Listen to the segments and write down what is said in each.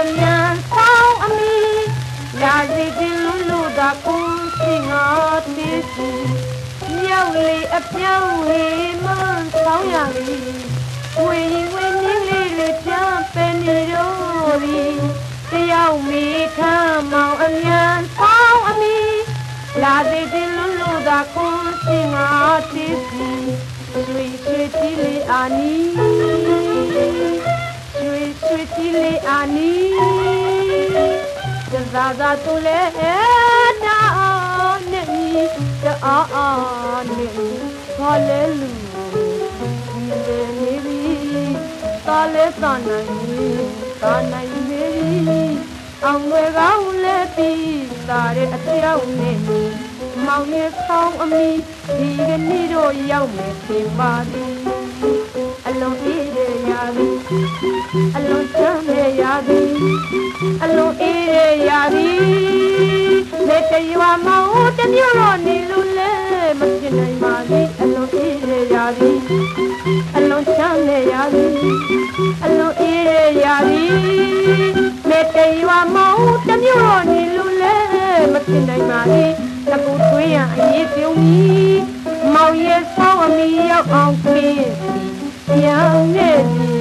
မ်းမောင်အမြန်ဆောင်အမီလာစီတင်လူလူသာကိုစီငါတေးစီမြောက်လေးအပြောင်းဟေးမဆောင်ရသည်ဝေရင်ဝေနည်းလေးတွေပြပဲနေတော့သည်တယောက်မီထမ်းမောင်အမြန်ဆောင်အမီလာစီတင်လူလူသာကိုစီငါတေးစီရွှေရွှေတီလေးအာနီရွှေရွှေ တီလေးအာနီဇာဇာသူလဲတာနေတာအာနေခေါ်လဲလူဒီလေနေပြီတာလဲတာနိုင်တာနိုင်နေပြီအောင်ွယ်ကောင်းလဲပြီးတာတဲ့အပြောင်းနေမောင်ရဲ့ဆောင်းအမီဒီကနေ့တော့ရောက်မယ်ထင်ပါသည်အလုံးအေးရရသည် အလုံးချမ်းရရသည်အလုံးအေးရရသည်လက်တရွာမောင်တမျိုးတော့နေလို့လဲမဖြစ်နိုင်ပါသည်အလုံးအေးရရသည်အလုံးချမ်းရရသည်အလုံးအေးရရသည်လက်တရွာမောင်တမျိုးတော့နေလို့လဲမဖြစ်နိုင်ပါသည်တကူထွေးရအရေးပြုံးကြီးမောင်ရဲ့ဆောင်းအမီရောက်အောင်ခင်းစီရောင်နေသည်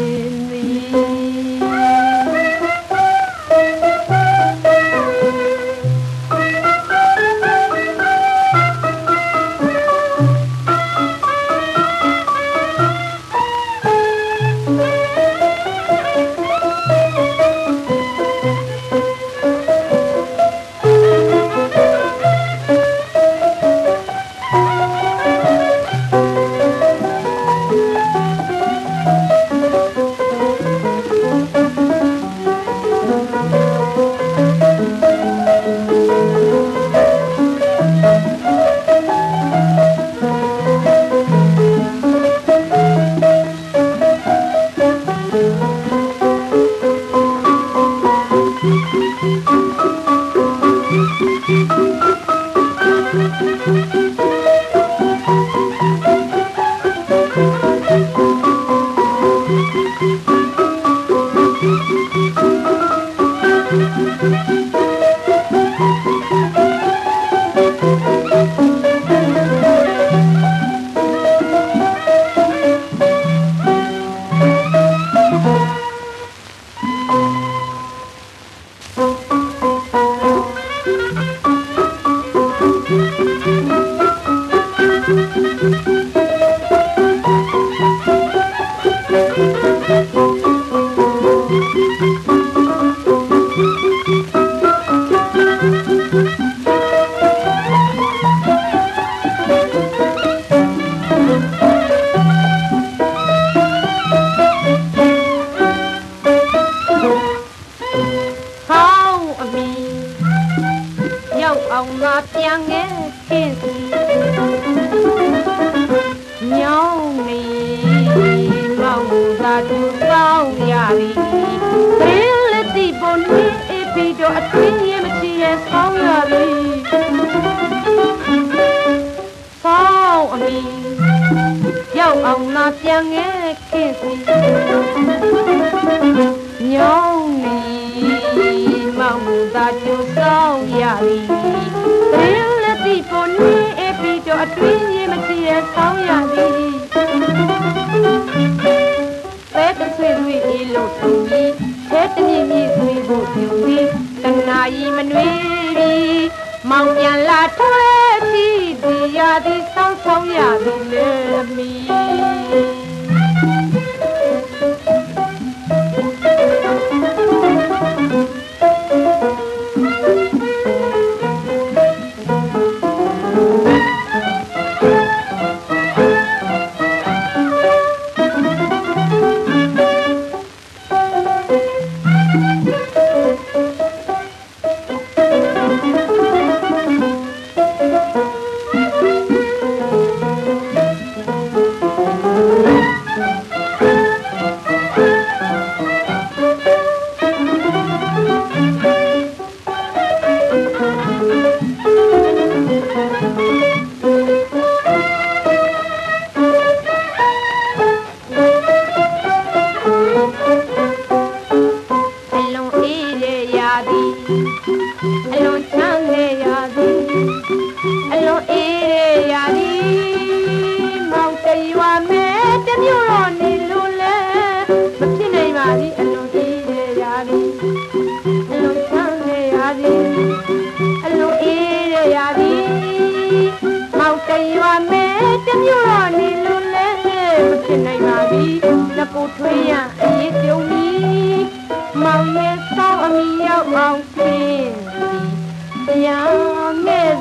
ဆောင်းအမီရောက်အောင်ငါပြန်ငယ်ခင်း င်သာသူကောင်းရသည်ခင်းလက်တိပေါ်နေအပီတော့အထင်းရမရှိရဲ့ဆောင်းရသည်ဆောင်းအမီရောက်အောင်ငါပြန်ငယ်ခင်းစီညောင်းနေမောင်သာကျိုးဆောင်ရသည်သင်လက်တိပေါ်နေအပီတော့အတွင်းရမရှိရဆောင်ရသည်ပဲ တဆွေတွေအေးလို့ထုံကြီးဆဲတမြင့်မြင့်ဆွေးဖို့ပြုသည်တနာကြီးမနှွေးသည်မောင်ပြန်လာထွဲပြီးဒီရသည်ဆောင်းဆောင်ရသည်လေမီမ ရာလီမောင်တရွာမဲတမျိုးတော့နေလို့လဲမဖြစ်နိုင်ပါဘူးအလွန်ကြီးတဲ့ရာလီအလွန်ချမ်းတဲ့ရာလီအလွန်အေးတဲ့ရာလီမောင်တရွာမဲတမျိုးတော့နေလို့လဲမဖြစ်နိုင်ပါဘူးငါကိုထွေးရအရေးကြုံပြီမောင်ရဲ့ဆောင်းအမိရောက်အောင်ပြင်းစီတရားမဲ့